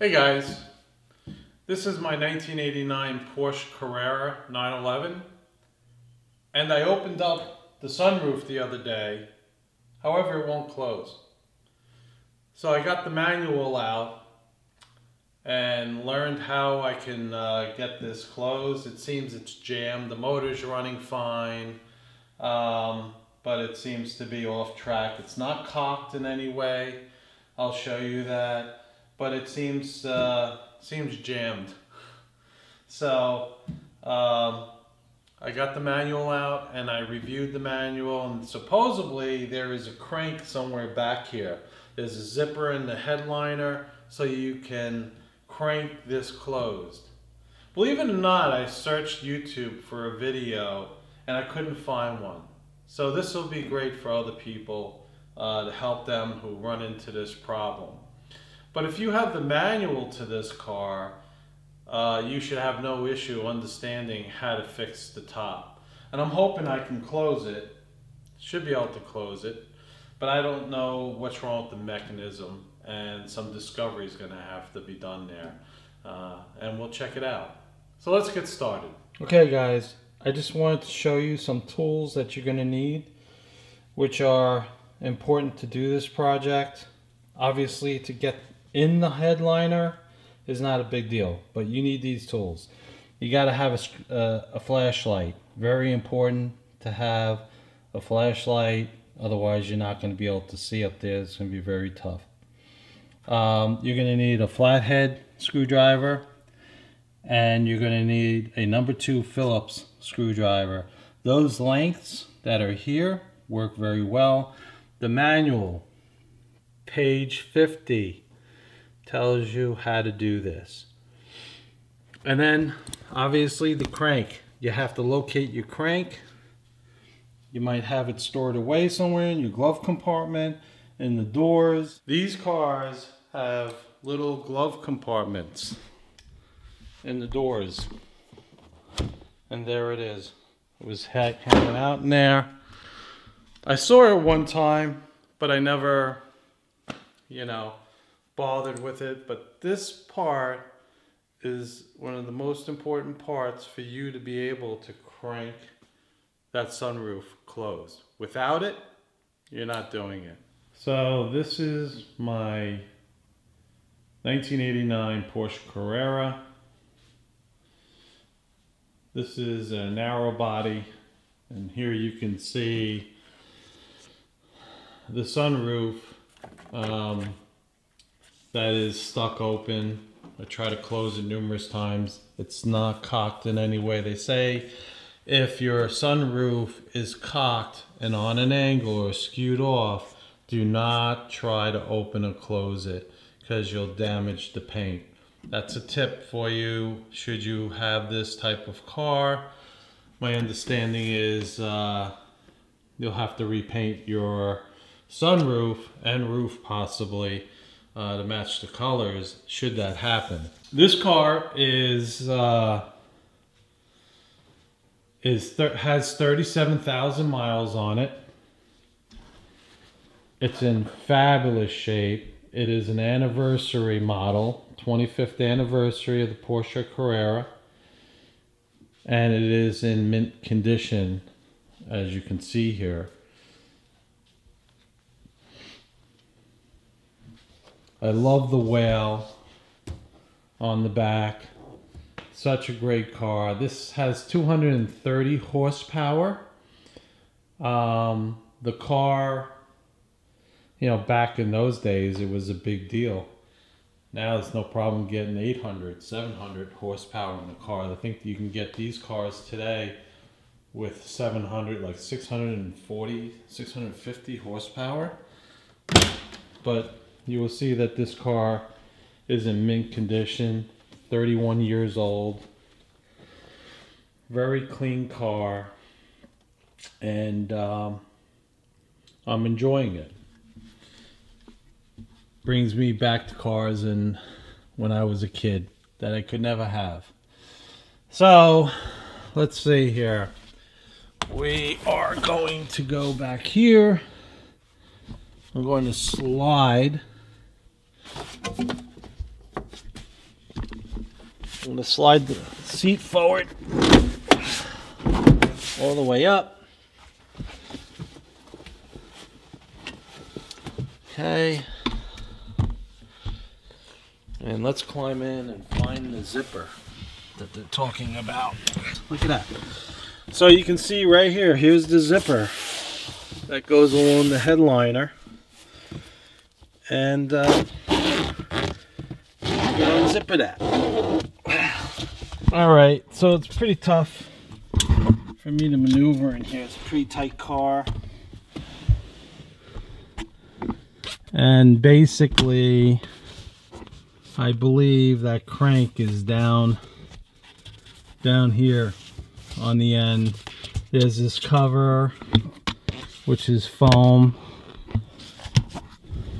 Hey guys, this is my 1989 Porsche Carrera 911 and I opened up the sunroof the other day, however it won't close. So I got the manual out and learned how I can uh, get this closed. It seems it's jammed, the motor's running fine, um, but it seems to be off track. It's not cocked in any way, I'll show you that but it seems uh, seems jammed. So um, I got the manual out and I reviewed the manual and supposedly there is a crank somewhere back here. There's a zipper in the headliner so you can crank this closed. Believe it or not, I searched YouTube for a video and I couldn't find one. So this will be great for other people uh, to help them who run into this problem. But if you have the manual to this car, uh, you should have no issue understanding how to fix the top. And I'm hoping I can close it. Should be able to close it. But I don't know what's wrong with the mechanism and some discovery is going to have to be done there. Uh, and we'll check it out. So let's get started. Okay guys, I just wanted to show you some tools that you're going to need which are important to do this project. Obviously to get in the headliner is not a big deal, but you need these tools. You got to have a, uh, a flashlight. Very important to have a flashlight, otherwise you're not going to be able to see up there. It's going to be very tough. Um, you're going to need a flathead screwdriver and you're going to need a number two Phillips screwdriver. Those lengths that are here work very well. The manual, page 50, tells you how to do this. And then obviously the crank. You have to locate your crank. You might have it stored away somewhere in your glove compartment, in the doors. These cars have little glove compartments in the doors. And there it is. It was hanging out in there. I saw it one time, but I never, you know, bothered with it, but this part is one of the most important parts for you to be able to crank that sunroof closed. Without it, you're not doing it. So this is my 1989 Porsche Carrera. This is a narrow body and here you can see the sunroof um, that is stuck open. I try to close it numerous times. It's not cocked in any way. They say if your sunroof is cocked and on an angle or skewed off, do not try to open or close it because you'll damage the paint. That's a tip for you should you have this type of car. My understanding is uh, you'll have to repaint your sunroof and roof possibly uh, to match the colors should that happen. This car is uh, is has 37,000 miles on it. It's in fabulous shape. It is an anniversary model, 25th anniversary of the Porsche Carrera. And it is in mint condition, as you can see here. I love the whale on the back. Such a great car. This has 230 horsepower. Um, the car, you know, back in those days, it was a big deal. Now it's no problem getting 800, 700 horsepower in the car. I think you can get these cars today with 700, like 640, 650 horsepower. But you will see that this car is in mint condition 31 years old. Very clean car and um, I'm enjoying it. Brings me back to cars and when I was a kid that I could never have. So let's see here. We are going to go back here. I'm going to slide I'm gonna slide the seat forward all the way up. Okay. And let's climb in and find the zipper that they're talking about. Look at that. So you can see right here, here's the zipper that goes along the headliner. And uh, you unzip it at. All right, so it's pretty tough for me to maneuver in here. It's a pretty tight car. And basically, I believe that crank is down down here on the end. There's this cover, which is foam,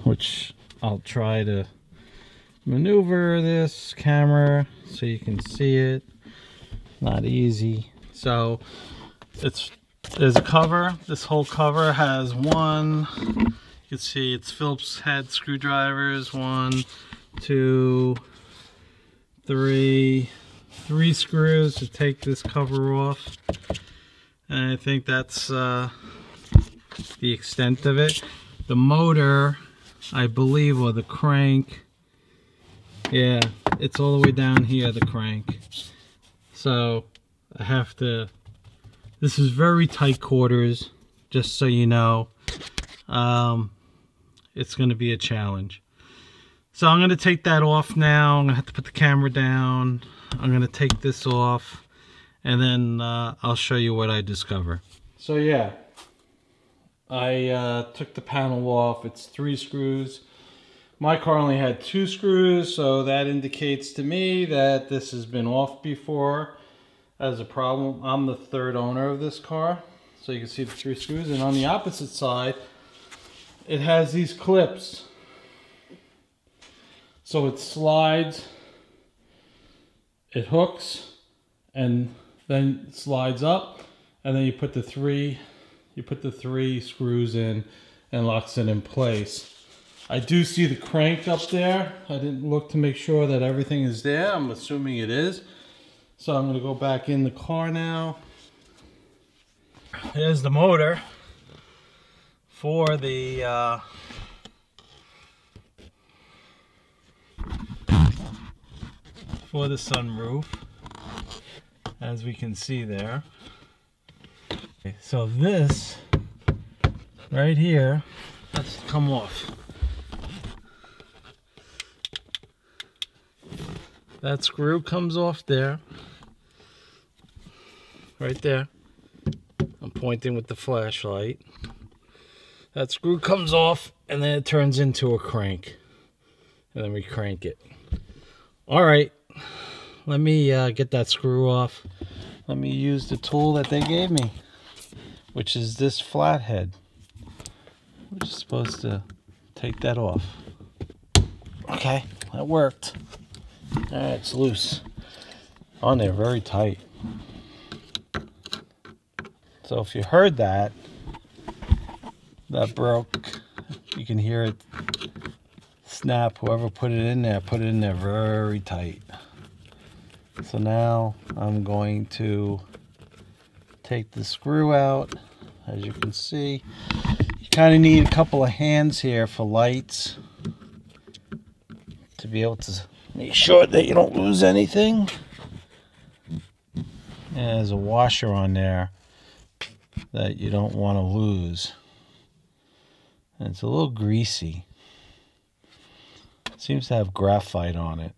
which I'll try to maneuver this camera so you can see it. Not easy. So it's there's a cover. This whole cover has one. You can see it's Phillips head screwdrivers. One, two, three, three screws to take this cover off. And I think that's uh, the extent of it. The motor, I believe, or the crank, yeah, it's all the way down here, the crank. So I have to, this is very tight quarters, just so you know. Um, it's going to be a challenge. So I'm going to take that off now. I'm going to have to put the camera down. I'm going to take this off and then uh, I'll show you what I discover. So yeah, I uh, took the panel off. It's three screws. My car only had two screws, so that indicates to me that this has been off before as a problem. I'm the third owner of this car, so you can see the three screws. And on the opposite side, it has these clips. So it slides, it hooks, and then slides up, and then you put the three, you put the three screws in and locks it in place. I do see the crank up there. I didn't look to make sure that everything is there. I'm assuming it is. So I'm gonna go back in the car now. There's the motor for the uh, for the sunroof as we can see there. Okay, so this right here to come off. That screw comes off there. Right there. I'm pointing with the flashlight. That screw comes off and then it turns into a crank. And then we crank it. All right, let me uh, get that screw off. Let me use the tool that they gave me, which is this flathead. We're just supposed to take that off. Okay, that worked. Right, it's loose. On there, very tight. So if you heard that, that broke. You can hear it snap. Whoever put it in there, put it in there very tight. So now I'm going to take the screw out. As you can see, you kind of need a couple of hands here for lights to be able to make sure that you don't lose anything. There's a washer on there that you don't want to lose. And it's a little greasy. It seems to have graphite on it.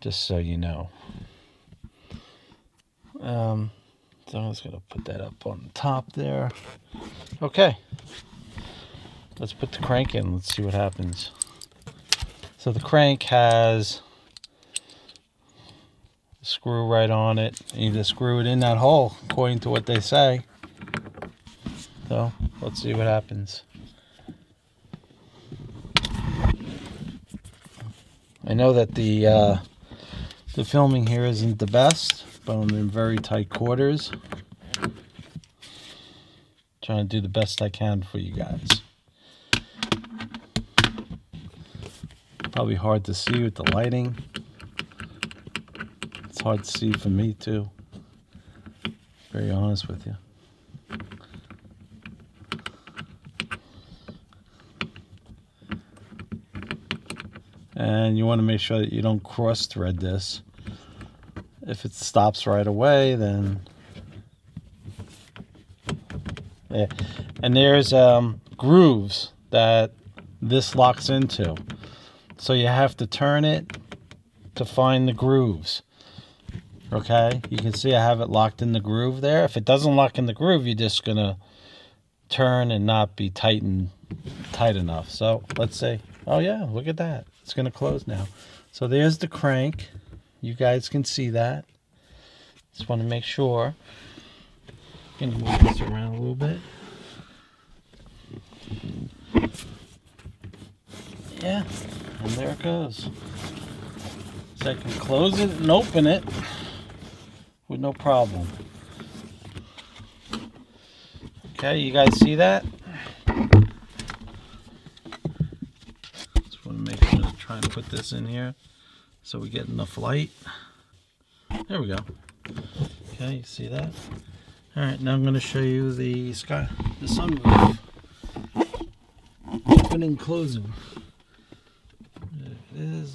Just so you know. Um, so I'm just going to put that up on the top there. Okay. Let's put the crank in. Let's see what happens. So the crank has a screw right on it. You need to screw it in that hole, according to what they say. So let's see what happens. I know that the uh, the filming here isn't the best, but I'm in very tight quarters. Trying to do the best I can for you guys. Probably hard to see with the lighting. It's hard to see for me too. Very honest with you. And you want to make sure that you don't cross thread this. If it stops right away, then yeah. And there's um, grooves that this locks into. So you have to turn it to find the grooves. Okay, you can see I have it locked in the groove there. If it doesn't lock in the groove, you're just gonna turn and not be tight and tight enough. So let's say, oh yeah, look at that. It's gonna close now. So there's the crank. You guys can see that. Just want to make sure. Gonna move this around a little bit. Yeah, and there it goes. So I can close it and open it with no problem. Okay, you guys see that? Just want to make sure to try and put this in here so we get enough light. There we go. Okay, you see that? All right, now I'm going to show you the sky, the sunroof. Opening closing.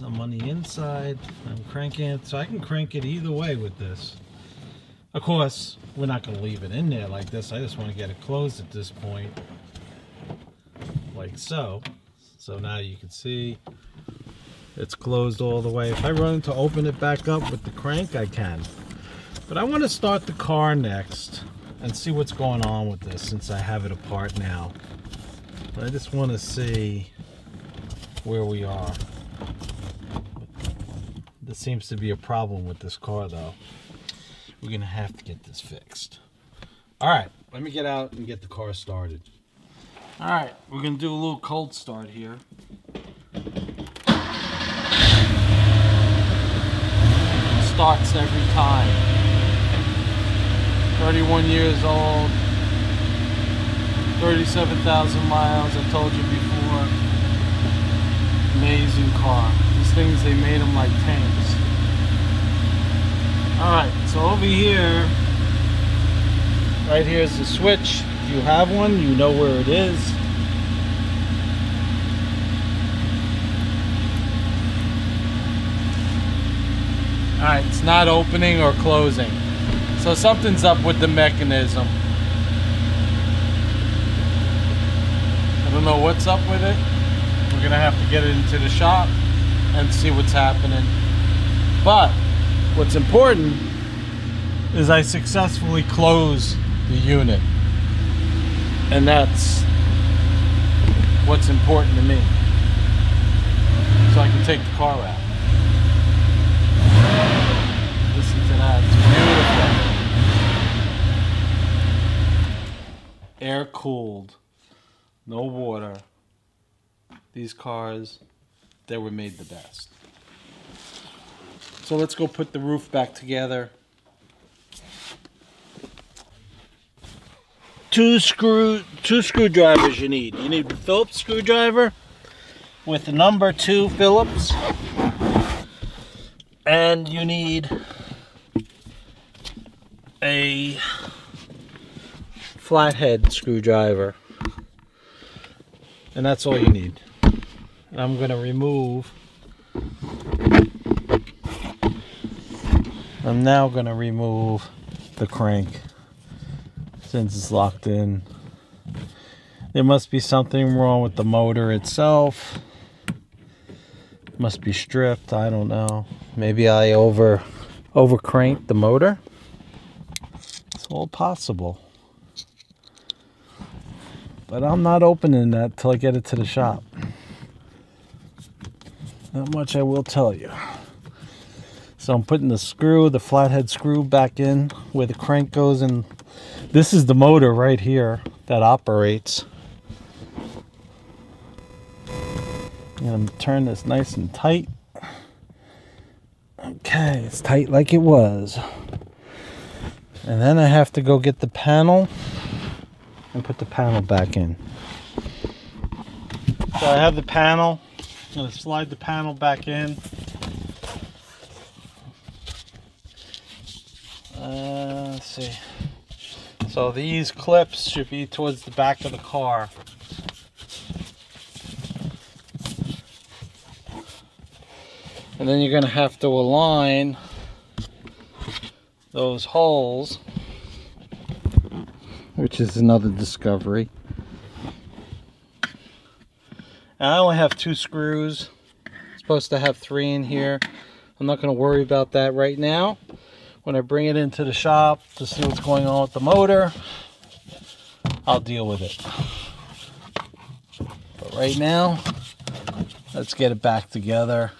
I'm on the inside. I'm cranking it, so I can crank it either way with this. Of course, we're not going to leave it in there like this. I just want to get it closed at this point, like so. So now you can see it's closed all the way. If I run to open it back up with the crank, I can. But I want to start the car next and see what's going on with this since I have it apart now. But I just want to see where we are. There seems to be a problem with this car though. We're going to have to get this fixed. All right, let me get out and get the car started. All right, we're going to do a little cold start here. Starts every time. 31 years old, 37,000 miles, I told you before. Amazing car. Things, they made them like tanks. Alright, so over here, right here is the switch. If you have one, you know where it is. Alright, it's not opening or closing. So something's up with the mechanism. I don't know what's up with it. We're gonna have to get it into the shop and see what's happening. But what's important is I successfully close the unit. And that's what's important to me. So I can take the car out. Listen to that. It's beautiful. air cooled, no water. These cars, they were made the best. So let's go put the roof back together. Two screw, two screwdrivers you need. You need a Phillips screwdriver with the number two Phillips, and you need a flathead screwdriver. And that's all you need. And I'm going to remove I'm now going to remove the crank since it's locked in. There must be something wrong with the motor itself. Must be stripped, I don't know. Maybe I over over cranked the motor. It's all possible. But I'm not opening that till I get it to the shop. That much I will tell you. So I'm putting the screw, the flathead screw back in where the crank goes and this is the motor right here that operates. And I'm turn this nice and tight. Okay, it's tight like it was. And then I have to go get the panel and put the panel back in. So I have the panel. I'm to slide the panel back in. Uh, let's see. So these clips should be towards the back of the car. And then you're going to have to align those holes, which is another discovery. And I only have two screws. supposed to have three in here. I'm not going to worry about that right now. When I bring it into the shop to see what's going on with the motor, I'll deal with it. But right now, let's get it back together.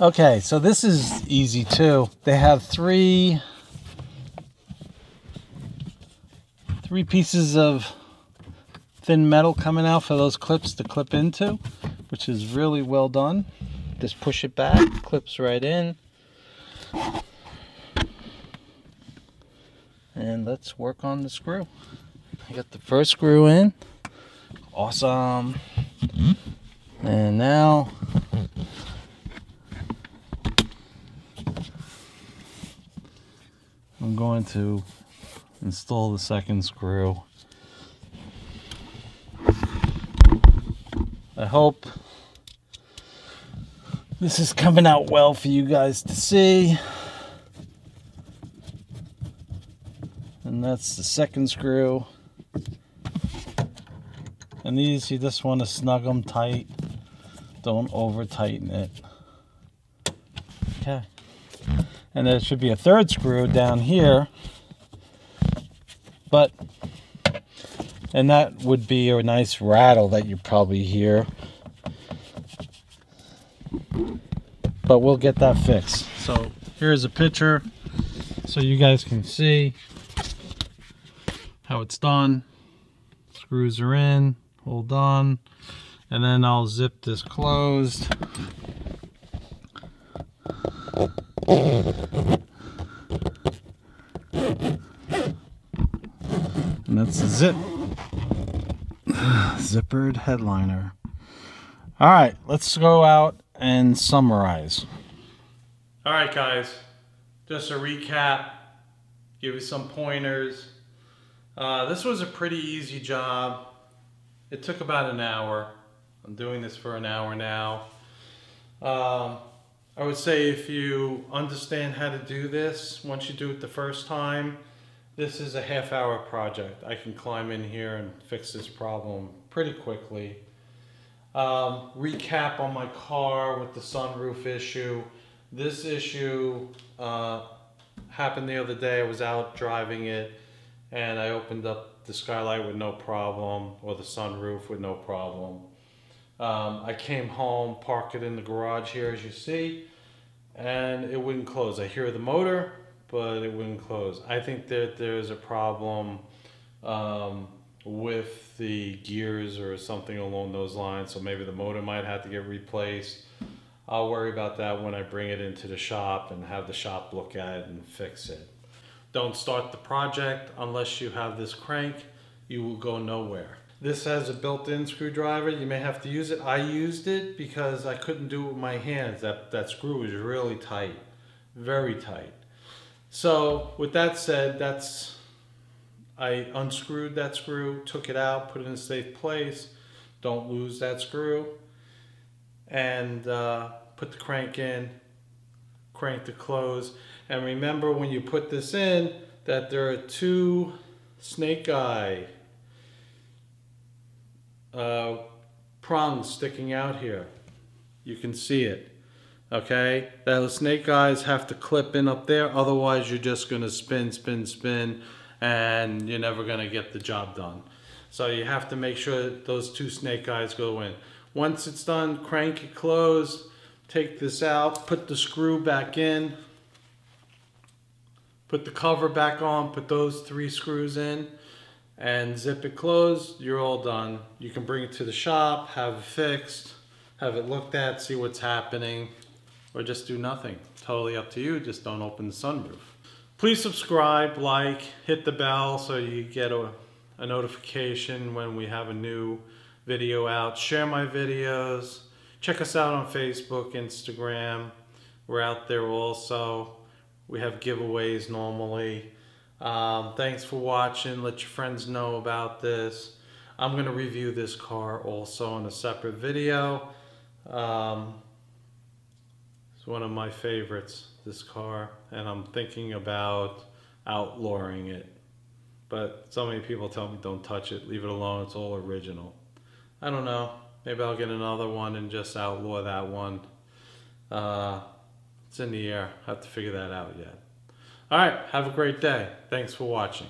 Okay, so this is easy too. They have three three pieces of thin metal coming out for those clips to clip into, which is really well done. Just push it back, clips right in. And let's work on the screw. I got the first screw in. Awesome. And now I'm going to install the second screw. I hope this is coming out well for you guys to see. And that's the second screw. And these, you just want to snug them tight. Don't over tighten it. Okay. And there should be a third screw down here. But, and that would be a nice rattle that you probably hear. But we'll get that fixed. So here's a picture so you guys can see how it's done. Screws are in, hold on, and then I'll zip this closed. And that's the zip. Zippered headliner. All right, let's go out and summarize. All right, guys. Just a recap. Give you some pointers. Uh, this was a pretty easy job. It took about an hour. I'm doing this for an hour now. Um, I would say if you understand how to do this, once you do it the first time, this is a half hour project. I can climb in here and fix this problem pretty quickly. Um, recap on my car with the sunroof issue. This issue uh, happened the other day. I was out driving it and I opened up the skylight with no problem or the sunroof with no problem. Um, I came home, parked it in the garage here as you see, and it wouldn't close. I hear the motor, but it wouldn't close. I think that there's a problem um, with the gears or something along those lines, so maybe the motor might have to get replaced. I'll worry about that when I bring it into the shop and have the shop look at it and fix it. Don't start the project unless you have this crank. You will go nowhere. This has a built-in screwdriver. You may have to use it. I used it because I couldn't do it with my hands. That, that screw is really tight, very tight. So with that said, that's I unscrewed that screw, took it out, put it in a safe place. Don't lose that screw. And uh, put the crank in, crank to close. And remember when you put this in that there are two snake eye uh, prongs sticking out here. You can see it. Okay, the snake eyes have to clip in up there, otherwise you're just gonna spin, spin, spin, and you're never gonna get the job done. So you have to make sure those two snake eyes go in. Once it's done, crank it closed, take this out, put the screw back in, put the cover back on, put those three screws in, and zip it closed, you're all done. You can bring it to the shop, have it fixed, have it looked at, see what's happening, or just do nothing. Totally up to you, just don't open the sunroof. Please subscribe, like, hit the bell so you get a, a notification when we have a new video out. Share my videos. Check us out on Facebook, Instagram. We're out there also. We have giveaways normally. Um, thanks for watching. Let your friends know about this. I'm going to review this car also in a separate video. Um, it's one of my favorites, this car, and I'm thinking about outlawing it. But so many people tell me don't touch it, leave it alone, it's all original. I don't know. Maybe I'll get another one and just outlaw that one. Uh, it's in the air. I have to figure that out yet. All right. Have a great day. Thanks for watching.